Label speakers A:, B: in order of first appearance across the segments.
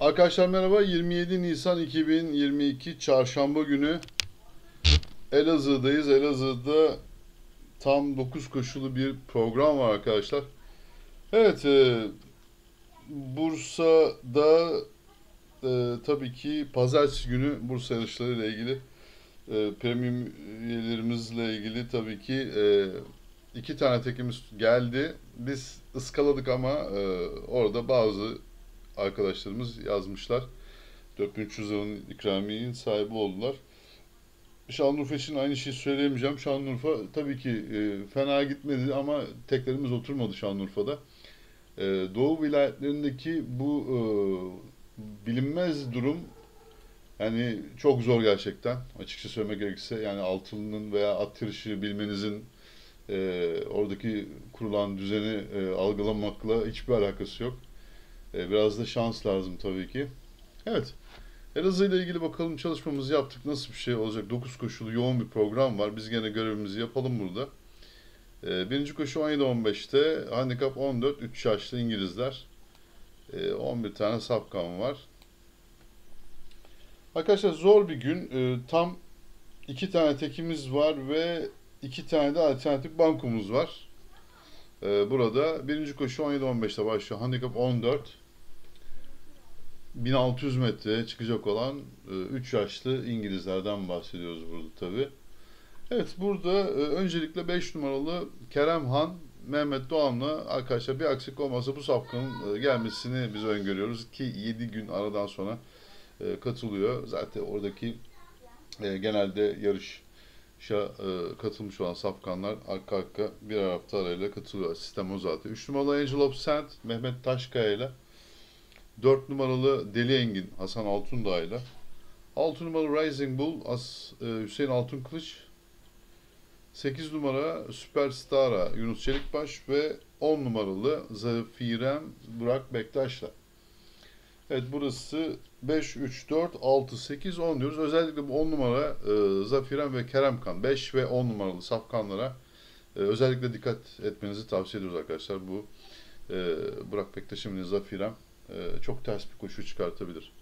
A: Arkadaşlar merhaba. 27 Nisan 2022 Çarşamba günü Elazığ'dayız. Elazığ'da tam 9 koşulu bir program var arkadaşlar. Evet, e, Bursa'da e, tabii ki pazartesi günü Bursa yarışları ile ilgili e, premium üyelerimizle ilgili tabii ki e, iki tane tekimiz geldi. Biz ıskaladık ama e, orada bazı arkadaşlarımız yazmışlar. 4300 liranın ikramiyenin sahibi oldular. Şanlıurfa için aynı şeyi söyleyemeyeceğim. Şanlıurfa tabii ki e, fena gitmedi ama teklerimiz oturmadı Şanlıurfa'da. E, Doğu vilayetlerindeki bu e, bilinmez durum yani çok zor gerçekten. Açıkça söylemek gerekirse yani altılının veya at yarışı bilmenizin e, oradaki kurulan düzeni e, algılamakla hiçbir alakası yok. E, biraz da şans lazım tabii ki. Evet. Elazığ ile ilgili bakalım çalışmamızı yaptık. Nasıl bir şey olacak? 9 koşulu yoğun bir program var. Biz gene görevimizi yapalım burada. E, birinci koşu 17-15'te. Handikap 14. 3 yaşlı İngilizler. E, 11 tane sapkan var. Arkadaşlar zor bir gün. E, tam iki tane tekimiz var ve iki tane de alternatif bankomuz var. Burada birinci koşu 17-15'te başlıyor. Handikap 14. 1600 metreye çıkacak olan 3 yaşlı İngilizlerden bahsediyoruz burada tabi. Evet burada e, öncelikle 5 numaralı Kerem Han Mehmet Doğan'la arkadaşlar bir aksilik olmazsa bu safkanın e, gelmesini biz öngörüyoruz ki 7 gün aradan sonra e, katılıyor. Zaten oradaki genelde yarışa katılmış olan safkanlar arka arka bir hafta arayla katılıyor. Sistem o zaten. 3 numaralı Angel of Sand Mehmet Taşkaya ile 4 numaralı Deli Engin Hasan Altundağ ile 6 numaralı Rising Bull As, e, Hüseyin Altunkılıç 8 numara Süperstara Yunus Çelikbaş ve 10 numaralı Zafirem Burak Bektaş'la. Evet burası 5, 3, 4, 6, 8, 10 diyoruz. Özellikle bu 10 numara e, Zafirem ve Keremkan 5 ve 10 numaralı safkanlara e, özellikle dikkat etmenizi tavsiye ediyoruz arkadaşlar. Bu e, Burak Bektaş'ın Zafirem e, çok ters bir koşu çıkartabilir.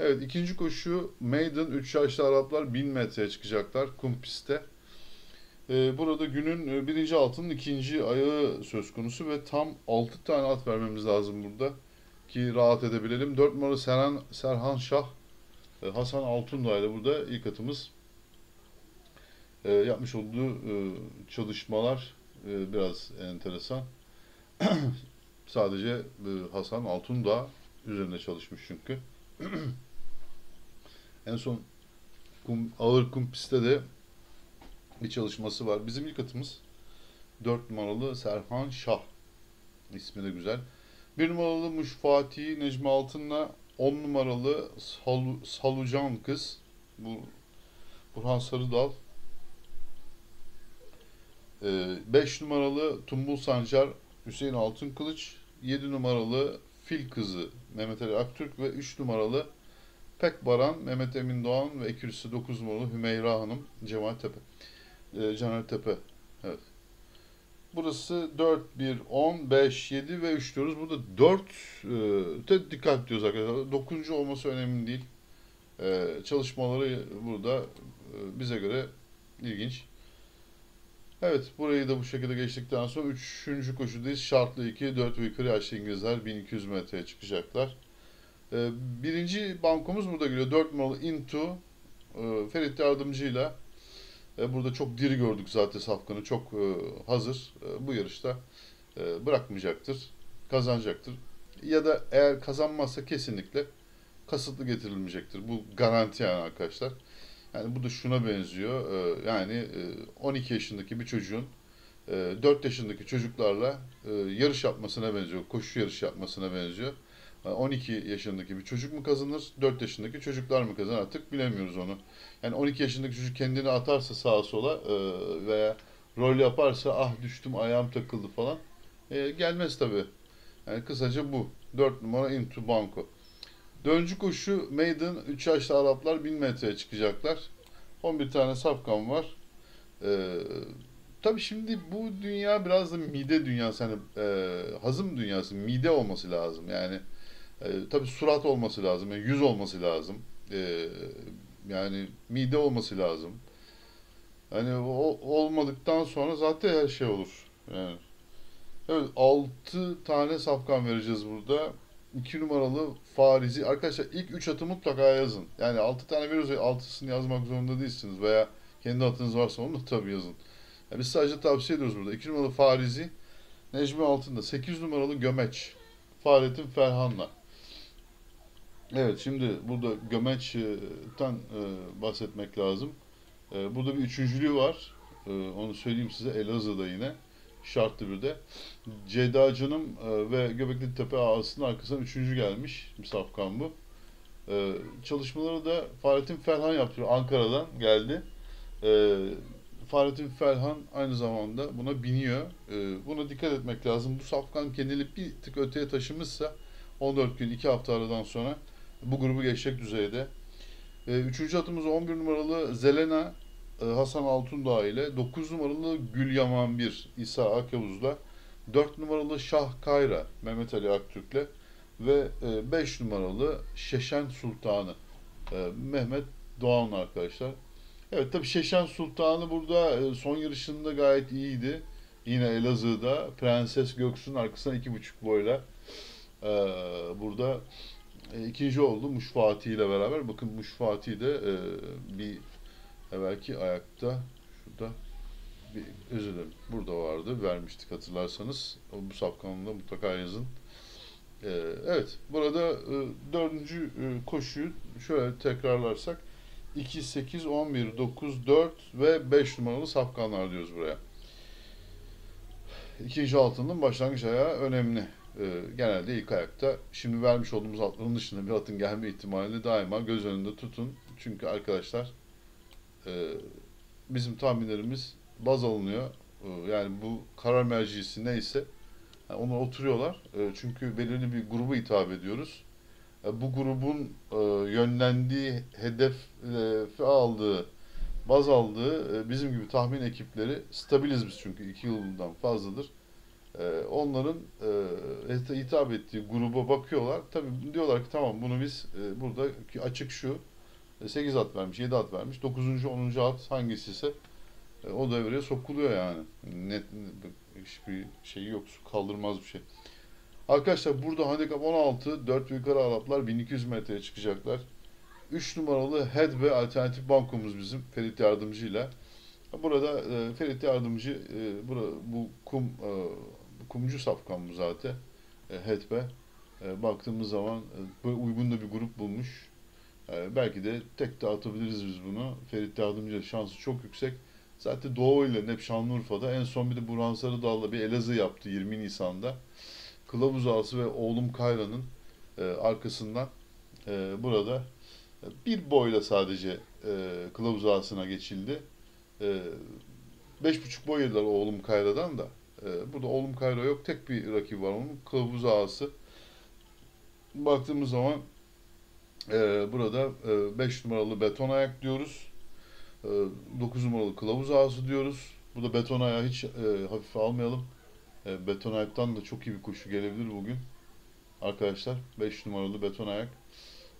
A: Evet ikinci koşu Maiden 3 yaşlı Araplar 1000 metreye çıkacaklar kum pistte. E, burada günün e, birinci altının ikinci ayağı söz konusu ve tam 6 tane at vermemiz lazım burada ki rahat edebilelim. 4 numaralı Serhan, Serhan Şah Hasan Altundağ ile burada ilk atımız yapmış olduğu çalışmalar biraz enteresan. Sadece Hasan Altun da üzerinde çalışmış çünkü. en son kum, ağır kum pistte de bir çalışması var. Bizim ilk atımız 4 numaralı Serhan Şah. İsmi de güzel. 1 numaralı Muş Fatih Necmi Altın'la 10 numaralı Salu, Salucan Kız. Bu Burhan Sarıdal. 5 numaralı Tumbul Sancar Hüseyin Altın Kılıç, 7 numaralı Fil Kızı Mehmet Ali Aktürk ve 3 numaralı Pek Baran, Mehmet Emin Doğan ve ekürüsü 9 numaralı Hümeyra Hanım, Cemal Tepe. E, Caner Tepe. Evet. Burası 4, 1, 10, 5, 7 ve 3 diyoruz. Burada 4 e, de dikkat diyoruz arkadaşlar. 9. olması önemli değil. E, çalışmaları burada e, bize göre ilginç. Evet burayı da bu şekilde geçtikten sonra 3. koşudayız. Şartlı 2, 4 ve yukarı yaşlı İngilizler 1200 metreye çıkacaklar. Ee, birinci bankomuz burada geliyor. 4 numaralı Into e, Ferit Yardımcı'yla e, burada çok diri gördük zaten Safkan'ı. Çok e, hazır. E, bu yarışta e, bırakmayacaktır. Kazanacaktır. Ya da eğer kazanmazsa kesinlikle kasıtlı getirilmeyecektir. Bu garanti yani arkadaşlar. Yani bu da şuna benziyor. Ee, yani 12 e, yaşındaki bir çocuğun 4 e, yaşındaki çocuklarla e, yarış yapmasına benziyor. Koşu yarış yapmasına benziyor. 12 yaşındaki bir çocuk mu kazanır, 4 yaşındaki çocuklar mı kazanır artık bilemiyoruz onu. Yani 12 yaşındaki çocuk kendini atarsa sağa sola veya rol yaparsa ah düştüm ayağım takıldı falan gelmez tabi. Yani kısaca bu. 4 numara Into Banco. Döncü koşu Maiden 3 yaşlı Araplar 1000 metreye çıkacaklar. 11 tane safkan var. Ee, tabii şimdi bu dünya biraz da mide dünyası hani e, hazım dünyası mide olması lazım yani E, tabii surat olması lazım, yani yüz olması lazım. E, yani mide olması lazım. Hani o olmadıktan sonra zaten her şey olur. Yani. Evet 6 tane safkan vereceğiz burada. 2 numaralı Farizi. Arkadaşlar ilk 3 atı mutlaka yazın. Yani 6 tane veriyoruz. 6'sını yazmak zorunda değilsiniz. Veya kendi atınız varsa onu da tabii yazın. Yani biz sadece tavsiye ediyoruz burada. 2 numaralı Farizi. Necmi Altın'da. 8 numaralı Gömeç. Fahrettin Ferhan'la. Evet şimdi burada Gömeç'ten e, bahsetmek lazım. E, burada bir üçüncülüğü var. E, onu söyleyeyim size. Elazığ'da yine. Şartlı bir de. Ceyda'cının e, ve Göbekli Tepe ağasının arkasından üçüncü gelmiş. Safkan bu. E, çalışmaları da Fahrettin Ferhan yapıyor. Ankara'dan geldi. E, Fahrettin Ferhan aynı zamanda buna biniyor. E, buna dikkat etmek lazım. Bu safkan kendini bir tık öteye taşımışsa 14 gün 2 hafta aradan sonra bu grubu geçecek düzeyde. Üçüncü atımız 11 numaralı Zelena Hasan Altundağ ile 9 numaralı Gül Yaman 1 İsa Akyavuz'la 4 numaralı Şah Kayra Mehmet Ali Aktürk'le ve 5 numaralı Şeşen Sultanı e, Mehmet Doğan arkadaşlar. Evet tabi Şeşen Sultanı burada e, son yarışında gayet iyiydi. Yine Elazığ'da Prenses Göksu'nun arkasına 2,5 boyla burada ikinci oldu Muş Fatih ile beraber. Bakın Muş Fatih de bir evvelki ayakta şurada bir özür dilerim. Burada vardı. Vermiştik hatırlarsanız. Bu sapkanında mutlaka yazın. Ee, evet. Burada e, dördüncü e, koşuyu şöyle tekrarlarsak 2, 8, 11, 9, 4 ve 5 numaralı safkanlar diyoruz buraya. İkinci altının başlangıç ayağı önemli. Ee, genelde ilk ayakta. Şimdi vermiş olduğumuz atların dışında bir atın gelme ihtimali daima göz önünde tutun. Çünkü arkadaşlar e, bizim tahminlerimiz baz alınıyor. E, yani bu karar mercisi neyse yani ona oturuyorlar. E, çünkü belirli bir grubu hitap ediyoruz. Bu grubun e, yönlendiği, hedef e, aldığı, baz aldığı e, bizim gibi tahmin ekipleri stabiliz biz çünkü iki yıldan fazladır. Onların e, hitap ettiği gruba bakıyorlar. Tabii diyorlar ki tamam bunu biz e, burada açık şu 8 at vermiş, 7 at vermiş. 9. 10. at hangisi ise e, o devreye sokuluyor yani. Net, hiçbir şey yok. Kaldırmaz bir şey. Arkadaşlar burada handikap 16. 4 yukarı Araplar 1200 metreye çıkacaklar. 3 numaralı Head ve alternatif bankomuz bizim Ferit Yardımcı ile. Burada e, Ferit Yardımcı e, burada, bu kum e, kumcu safkan bu zaten. E, Hedbe. E, baktığımız zaman e, uygun da bir grup bulmuş. Ee, belki de tek de atabiliriz biz bunu. Ferit Yardımcı şansı çok yüksek. Zaten Doğu ile hep Şanlıurfa'da. En son bir de Burhan Sarıdağ'la bir Elazığ yaptı 20 Nisan'da. Kılavuz Ağası ve oğlum Kayra'nın e, arkasından e, burada e, bir boyla sadece e, Kılavuz Ağası'na geçildi. E, beş buçuk boy yediler oğlum Kayra'dan da. E, burada oğlum Kayra yok. Tek bir rakip var onun. Kılavuz Ağası. Baktığımız zaman ee, burada 5 e, numaralı beton ayak diyoruz. E, 9 numaralı kılavuz ağzı diyoruz. Burada beton ayağı hiç e, hafife almayalım. E, beton ayaktan da çok iyi bir koşu gelebilir bugün. Arkadaşlar 5 numaralı beton ayak.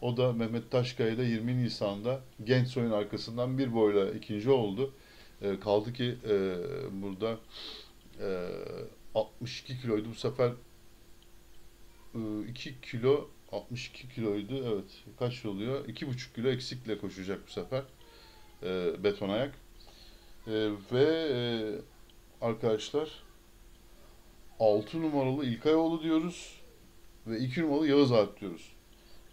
A: O da Mehmet Taşkaya'da 20 Nisan'da genç soyun arkasından bir boyla ikinci oldu. E, kaldı ki e, burada e, 62 kiloydu. Bu sefer e, 2 kilo 62 kiloydu. Evet. Kaç oluyor? 2,5 kilo eksikle koşacak bu sefer. E, beton ayak. E, ve e, arkadaşlar 6 numaralı İlkayoğlu diyoruz. Ve 2 numaralı Yağız Alp diyoruz.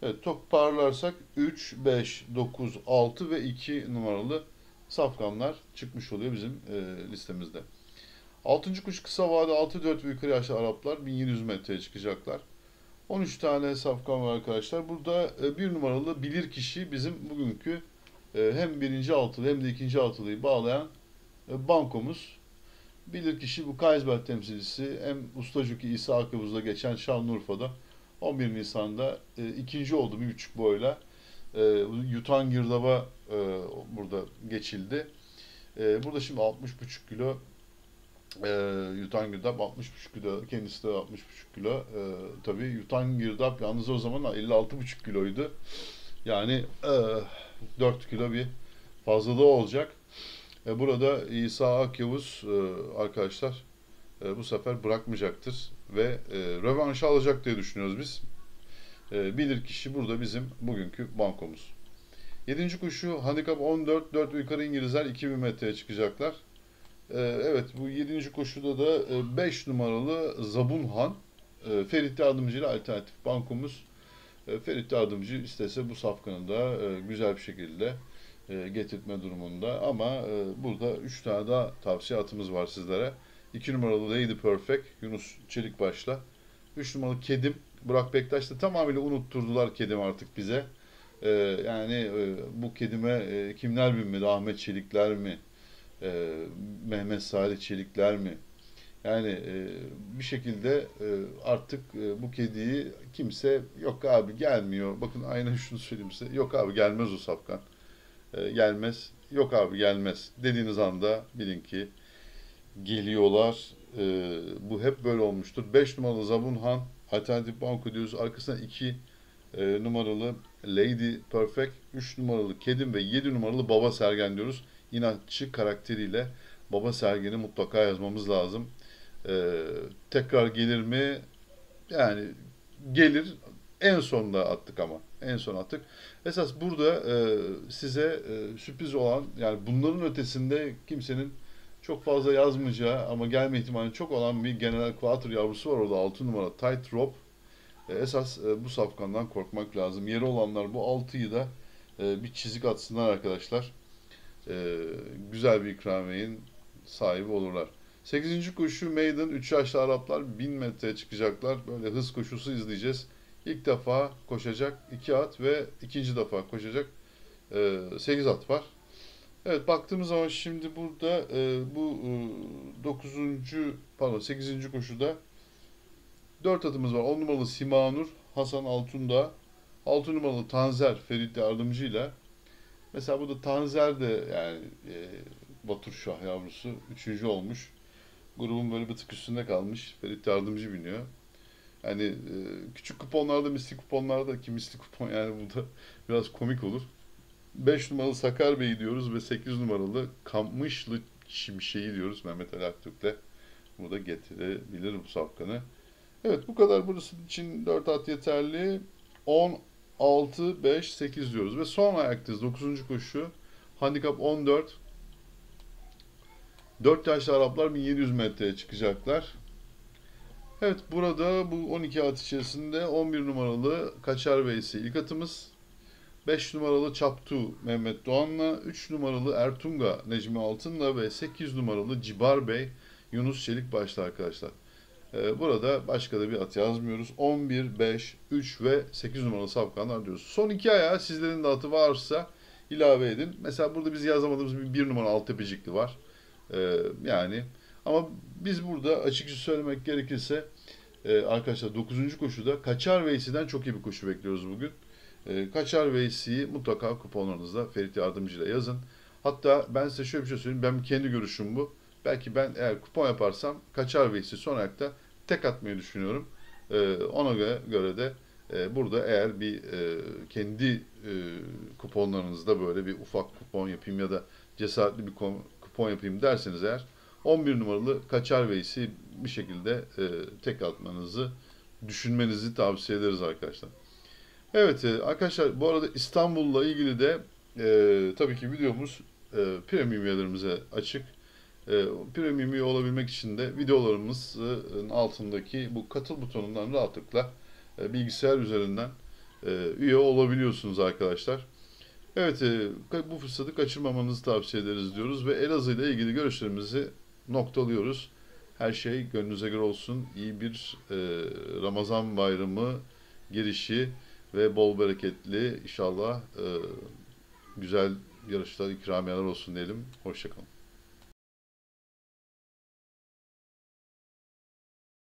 A: Evet toparlarsak 3, 5, 9, 6 ve 2 numaralı safkanlar çıkmış oluyor bizim e, listemizde. 6. kuş kısa vade 6-4 ve yukarı yaşlı Araplar 1700 metreye çıkacaklar. 13 tane safkan var arkadaşlar. Burada e, bir numaralı bilir kişi bizim bugünkü e, hem birinci altılı hem de ikinci altılıyı bağlayan e, bankomuz. Bilir kişi bu Kaysberg temsilcisi hem Ustacıki İsa Akabuz'da geçen Şanlıurfa'da 11 Nisan'da ikinci oldu bir buçuk boyla. Yutan Girdaba burada geçildi. Burada şimdi 60,5 kilo E, yutan girdap 60,5 kilo. Kendisi de 60,5 kilo. E, tabii yutan girdap yalnız o zaman 56,5 kiloydu. Yani e, 4 kilo bir fazlalığı olacak. E, burada İsa Akyavuz e, arkadaşlar e, bu sefer bırakmayacaktır ve e, rövanşı alacak diye düşünüyoruz biz. E, bilir kişi burada bizim bugünkü bankomuz. Yedinci kuşu handikap 14, 4 yukarı İngilizler 2000 metreye çıkacaklar. E, evet bu yedinci koşuda da 5 e, numaralı Zabunhan e, Ferit Yardımcı ile alternatif bankomuz. E, Ferit Yardımcı istese bu safkanı da güzel bir şekilde getirtme durumunda ama burada 3 tane daha tavsiye atımız var sizlere. 2 numaralı Lady Perfect Yunus Çelikbaş'la. 3 numaralı Kedim Burak Bektaş'ta tamamıyla unutturdular Kedim artık bize. Ee, yani bu kedime kimler binmedi? Ahmet Çelikler mi? E, Mehmet Salih Çelikler mi? Yani e, bir şekilde e, artık e, bu kediyi kimse yok abi gelmiyor. Bakın aynen şunu söyleyeyim size. Yok abi gelmez o safkan. E, gelmez. Yok abi gelmez. Dediğiniz anda bilin ki geliyorlar. E, bu hep böyle olmuştur. 5 numaralı Zabunhan alternatif banko diyoruz. Arkasına 2 e, numaralı Lady Perfect, 3 numaralı Kedim ve 7 numaralı Baba Sergen diyoruz. İnatçı karakteriyle Baba Sergen'i mutlaka yazmamız lazım. E, tekrar gelir mi? Yani gelir. En sonda attık ama. En son attık. Esas burada e, size e, sürpriz olan yani bunların ötesinde kimsenin çok fazla yazmayacağı ama gelme ihtimali çok olan bir General Quater yavrusu var orada 6 numara Tight Rope. E, esas e, bu safkandan korkmak lazım. Yeri olanlar bu 6'yı da e, bir çizik atsınlar arkadaşlar. Güzel bir ikramiyenin sahibi olurlar. 8. koşu Maiden 3 yaşlı Araplar 1000 metreye çıkacaklar. Böyle hız koşusu izleyeceğiz. İlk defa koşacak 2 at ve ikinci defa koşacak 8 at var. Evet baktığımız zaman şimdi burada e, bu e, 9. pardon 8. koşuda 4 atımız var. 10 numaralı Simanur, Hasan Altunda, 6 numaralı Tanzer Ferit Yardımcı ile mesela burada Tanzer de yani e, Batur Şah yavrusu 3. olmuş. Grubun böyle bir tık üstünde kalmış. Ferit Yardımcı biniyor. Yani e, küçük kuponlarda, misli kuponlarda ki misli kupon yani burada biraz komik olur. 5 numaralı Sakar Bey diyoruz ve 8 numaralı Kamışlı Şimşeği diyoruz Mehmet Ali Aktürk'le. Bu da getirebilir bu safkanı. Evet bu kadar burası için 4 at yeterli. 10, 6, 5, 8 diyoruz. Ve son ayaktayız. 9. koşu. Handikap 14. 4 yaşlı Araplar 1700 metreye çıkacaklar. Evet burada bu 12 at içerisinde 11 numaralı Kaçar Veysi ilk atımız. 5 numaralı Çaptu Mehmet Doğan'la, 3 numaralı Ertunga Necmi Altın'la ve 8 numaralı Cibar Bey Yunus Çelik başta arkadaşlar. Ee, burada başka da bir at yazmıyoruz. 11, 5, 3 ve 8 numaralı safkanlar diyoruz. Son iki ayağı sizlerin de atı varsa ilave edin. Mesela burada biz yazamadığımız bir 1 numara alt tepecikli var. Ee, yani ama biz burada açıkça söylemek gerekirse e, arkadaşlar 9. koşuda Kaçar Veysi'den çok iyi bir koşu bekliyoruz bugün. E, Kaçar Veysi'yi mutlaka kuponlarınızda Ferit Yardımcı ile yazın. Hatta ben size şöyle bir şey söyleyeyim. Ben kendi görüşüm bu. Belki ben eğer kupon yaparsam Kaçar Veysi son ayakta tek atmayı düşünüyorum. E, ona göre, göre de e, burada eğer bir e, kendi e, kuponlarınızda böyle bir ufak kupon yapayım ya da cesaretli bir kupon yapayım derseniz eğer 11 numaralı Kaçar Veysi bir şekilde e, tek atmanızı düşünmenizi tavsiye ederiz arkadaşlar. Evet e, arkadaşlar bu arada İstanbul'la ilgili de e, tabii ki videomuz e, premium üyelerimize açık. E, premium üye olabilmek için de videolarımızın altındaki bu katıl butonundan rahatlıkla e, bilgisayar üzerinden e, üye olabiliyorsunuz arkadaşlar. Evet e, bu fırsatı kaçırmamanızı tavsiye ederiz diyoruz ve Elazığ ile ilgili görüşlerimizi noktalıyoruz. Her şey gönlünüze göre olsun. İyi bir Ramazan bayramı girişi ve bol bereketli inşallah güzel yarışlar, ikramiyeler olsun diyelim. Hoşçakalın.